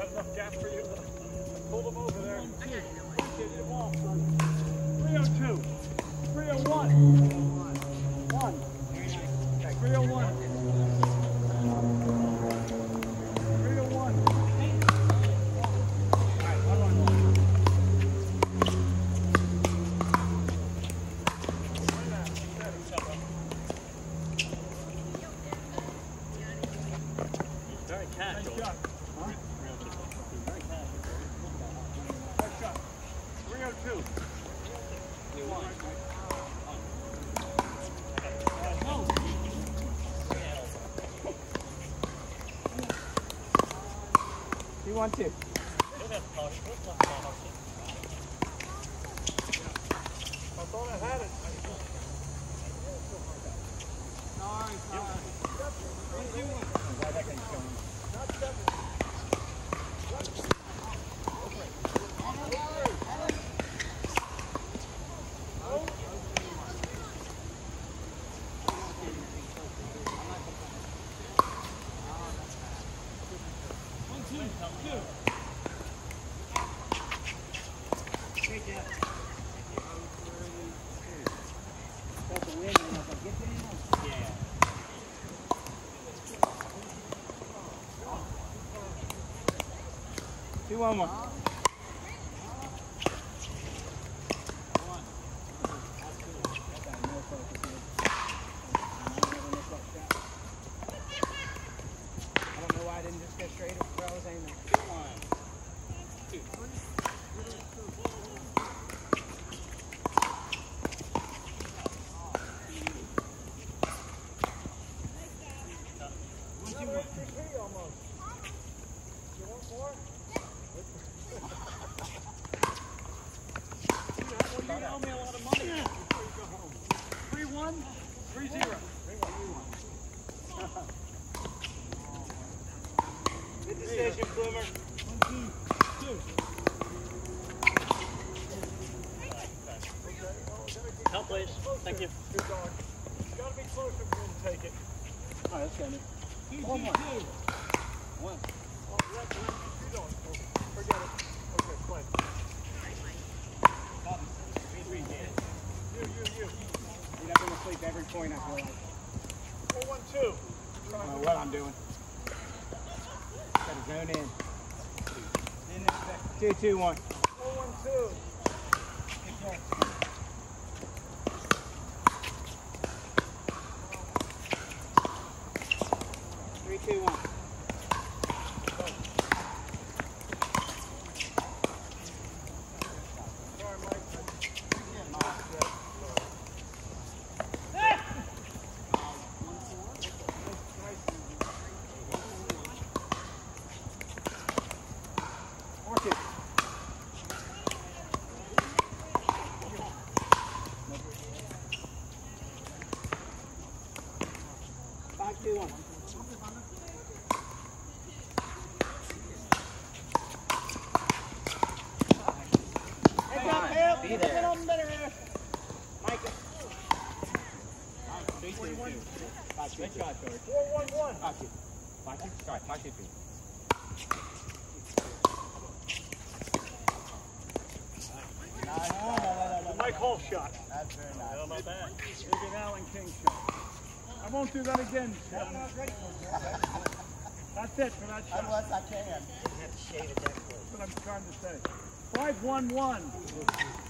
Enough gas for you. Pull them over there. 302. 301. You want to? I thought I had it. Two one one. I don't know why I didn't just go straight where I was aiming. Three one, three zero. Good decision, Bloomer. Help, please. Thank you. Good dog. Gotta be closer if you're gonna take it. All right, let's go. One one. One. Oh, let, let, you don't. Oh, forget it. Okay, play. You, you, you. You're not going to sleep every point, I feel like. Four one two. I don't know what I'm doing. Got to zone in. Two, two, one Be there. Get on better. Micah. Three, two, two. Five, two, two. Four one one. Five, two. Five, two. Sorry, five, two, two. The Mike Hall shot. That's very nice. How about that? Maybe an Alan King shot. I won't do that again. Sean. That's it for that shot. Unless I can. That's what I'm trying to say. Five one one. Way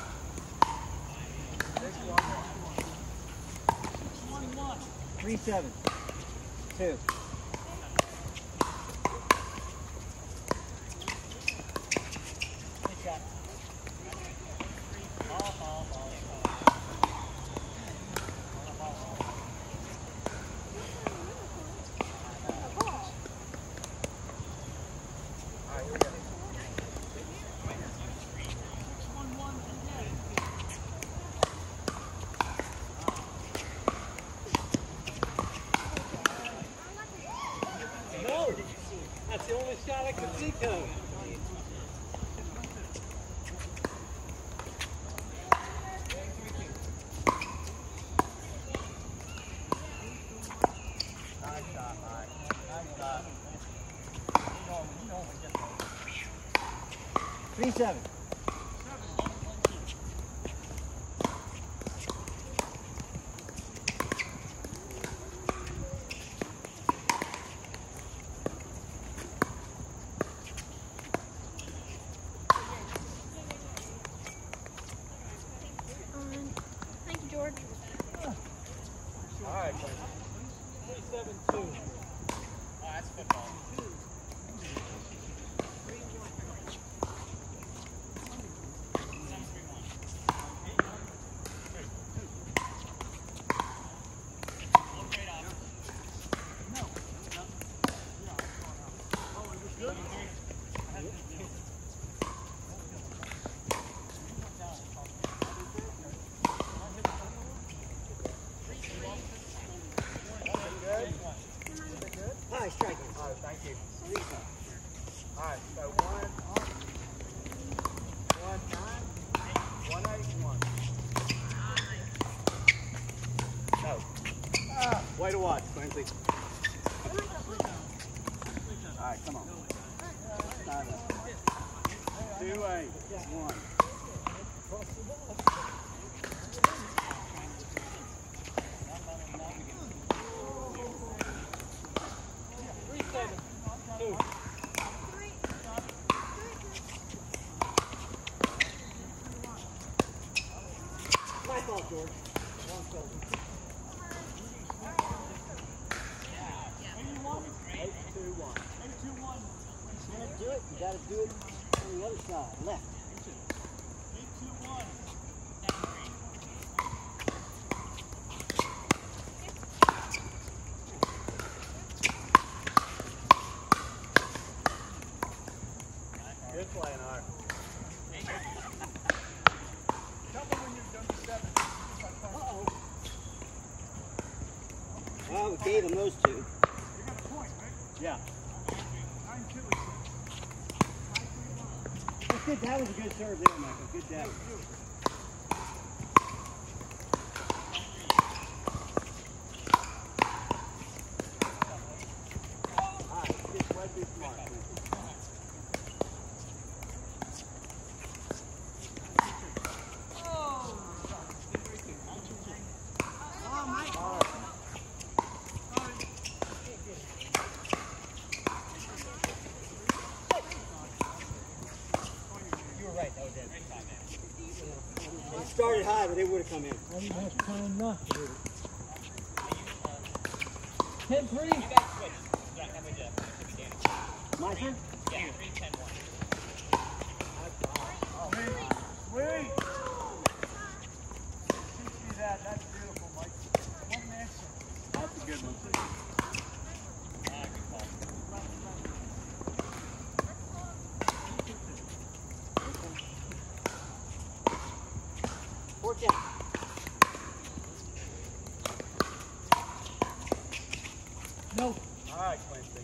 Roger. seven. Two. V7. Two eight, one. Three, seven, two. My fault, George. Eight, two, one. You can't do it, you gotta do it left. Good play, Art. Well, we gave him those two. Yeah. That's good. That was a good serve there, Michael. Good job. It. Started high, but it would have come in. Almost time not to do it. Ten, three. My turn? Wait. Teach me that. That's beautiful, Mike. One man. That's a good one. Four ten. No. All right, Quincy.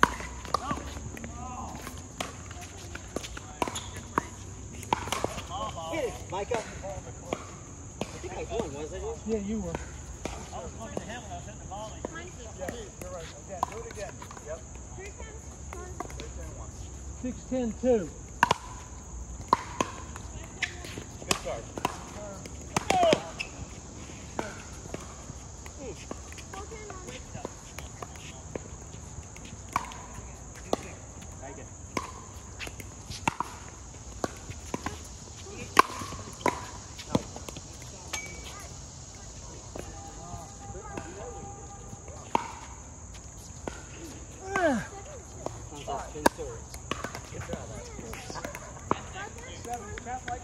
Micah? I think I won, wasn't it? Yeah, you were. I was looking at him when I was hitting the volley. Yeah, you're right. Again, do it again. Yep. 6'10", 2.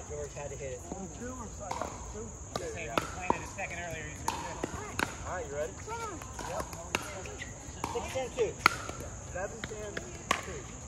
out. George had to hit it. On two or? Two? Yeah, yeah. yeah. planted a second earlier. You All right, you ready? Yep. 6 10 2. 7 10 2.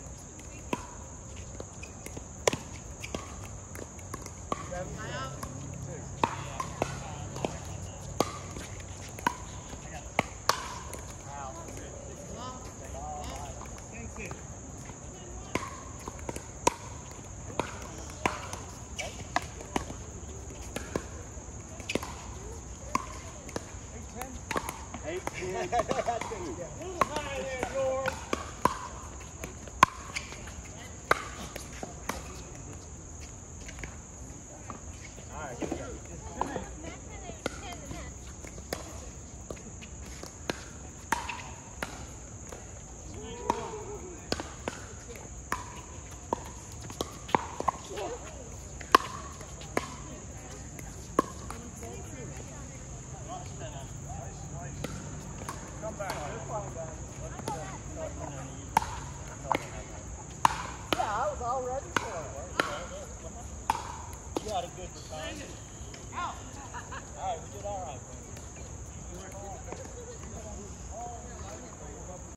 Yeah.